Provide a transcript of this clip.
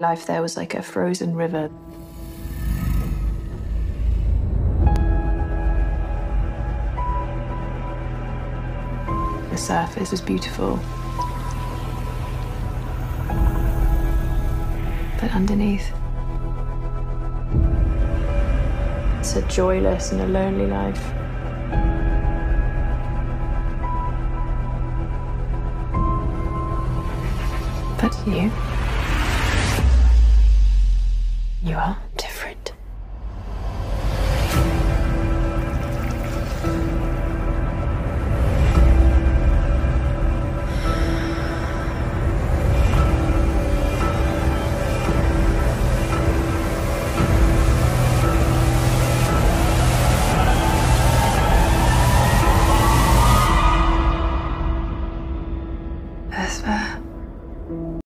Life there was like a frozen river. The surface was beautiful. But underneath, it's a joyless and a lonely life. But you, you are different. Vesper.